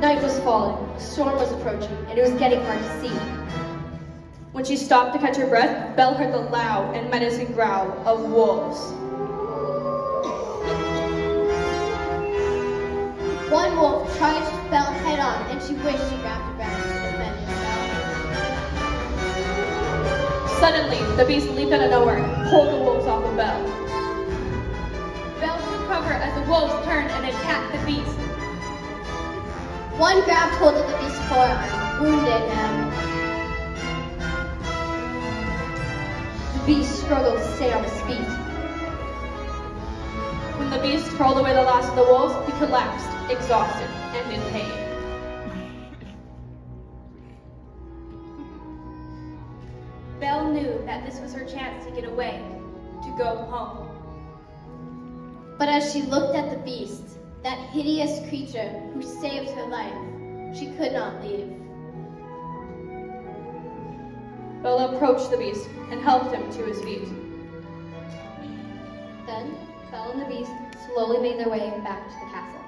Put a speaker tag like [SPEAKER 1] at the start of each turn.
[SPEAKER 1] Night was falling, a storm was approaching, and it was getting hard to see.
[SPEAKER 2] When she stopped to catch her breath, Belle heard the loud and menacing growl of wolves.
[SPEAKER 1] One wolf charged Belle head on, and she wished she grabbed a branch to defend herself.
[SPEAKER 2] Suddenly, the beast leaped out of nowhere and pulled the wolves off of Belle.
[SPEAKER 3] Belle took cover as the wolves turned and attacked the beast.
[SPEAKER 1] One grabbed hold of the beast's forearm, wounded him. The beast struggled to stay on his feet.
[SPEAKER 2] When the beast crawled away the last of the wolves, he collapsed, exhausted and in pain.
[SPEAKER 3] Belle knew that this was her chance to get away, to go home.
[SPEAKER 1] But as she looked at the beast, that hideous creature who saved her life, she could not leave.
[SPEAKER 2] Bella approached the beast and helped him to his feet.
[SPEAKER 1] Then, Belle and the beast slowly made their way back to the castle.